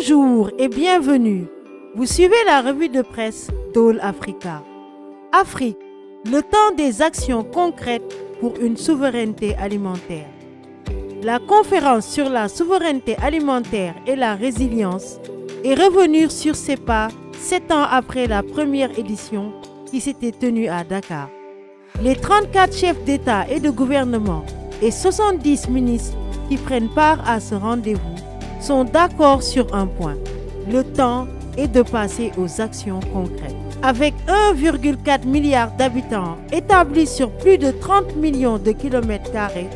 Bonjour et bienvenue. Vous suivez la revue de presse d'All Africa. Afrique, le temps des actions concrètes pour une souveraineté alimentaire. La conférence sur la souveraineté alimentaire et la résilience est revenue sur ses pas sept ans après la première édition qui s'était tenue à Dakar. Les 34 chefs d'État et de gouvernement et 70 ministres qui prennent part à ce rendez-vous sont d'accord sur un point. Le temps est de passer aux actions concrètes. Avec 1,4 milliard d'habitants établis sur plus de 30 millions de kilomètres carrés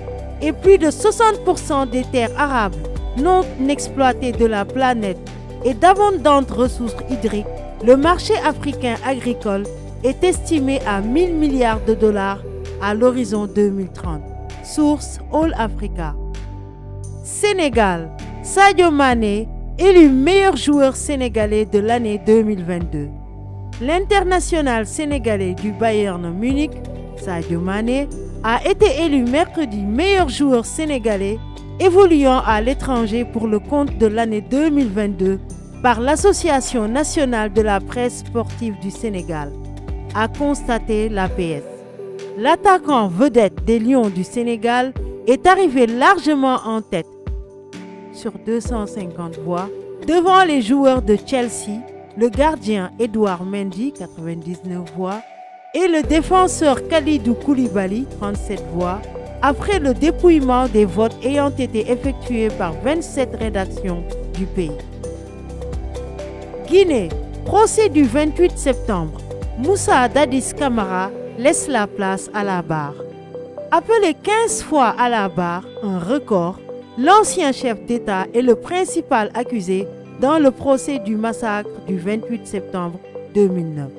et plus de 60% des terres arables non exploitées de la planète et d'abondantes ressources hydriques, le marché africain agricole est estimé à 1000 milliards de dollars à l'horizon 2030. Source All Africa. Sénégal, Sadio Mané, élu meilleur joueur sénégalais de l'année 2022. L'international sénégalais du Bayern Munich, Sadio Mané, a été élu mercredi meilleur joueur sénégalais évoluant à l'étranger pour le compte de l'année 2022 par l'Association nationale de la presse sportive du Sénégal, a constaté l'APS. L'attaquant vedette des Lions du Sénégal est arrivé largement en tête sur 250 voix devant les joueurs de Chelsea, le gardien Edouard Mendy 99 voix et le défenseur Khalidou Koulibaly 37 voix après le dépouillement des votes ayant été effectués par 27 rédactions du pays. Guinée, procès du 28 septembre. Moussa Dadis Kamara laisse la place à la barre. Appelé 15 fois à la barre, un record, l'ancien chef d'État est le principal accusé dans le procès du massacre du 28 septembre 2009.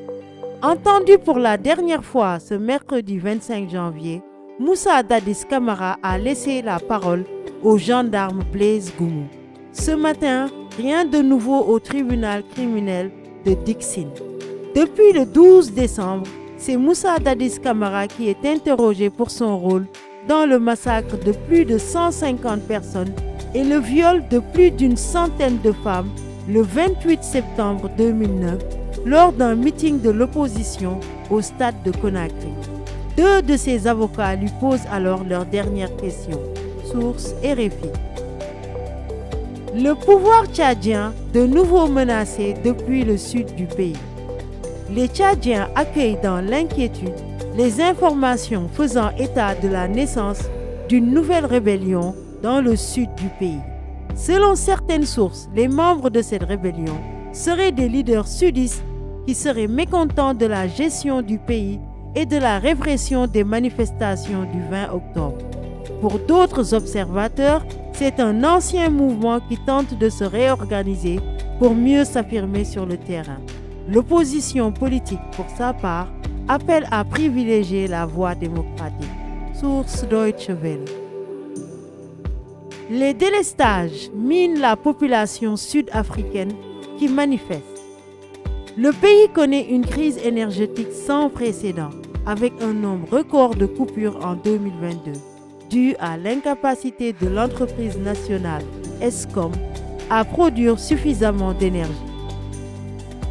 Entendu pour la dernière fois ce mercredi 25 janvier, Moussa Dadis Kamara a laissé la parole au gendarme Blaise Goumou. Ce matin, rien de nouveau au tribunal criminel de Dixon. Depuis le 12 décembre, c'est Moussa Dadis Kamara qui est interrogé pour son rôle dans le massacre de plus de 150 personnes et le viol de plus d'une centaine de femmes le 28 septembre 2009 lors d'un meeting de l'opposition au stade de Conakry. Deux de ses avocats lui posent alors leur dernière question. Source RFI. Le pouvoir tchadien de nouveau menacé depuis le sud du pays. Les Tchadiens accueillent dans l'inquiétude les informations faisant état de la naissance d'une nouvelle rébellion dans le sud du pays. Selon certaines sources, les membres de cette rébellion seraient des leaders sudistes qui seraient mécontents de la gestion du pays et de la répression des manifestations du 20 octobre. Pour d'autres observateurs, c'est un ancien mouvement qui tente de se réorganiser pour mieux s'affirmer sur le terrain. L'opposition politique, pour sa part, appelle à privilégier la voie démocratique. Source Deutsche Welle. Les délestages minent la population sud-africaine qui manifeste. Le pays connaît une crise énergétique sans précédent, avec un nombre record de coupures en 2022, dû à l'incapacité de l'entreprise nationale ESCOM à produire suffisamment d'énergie.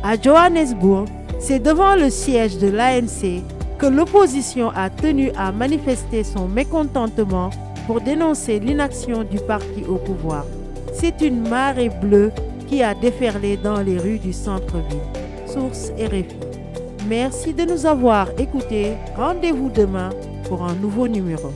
À Johannesburg, c'est devant le siège de l'ANC que l'opposition a tenu à manifester son mécontentement pour dénoncer l'inaction du parti au pouvoir. C'est une marée bleue qui a déferlé dans les rues du centre-ville. Source RFI. Merci de nous avoir écoutés. Rendez-vous demain pour un nouveau numéro.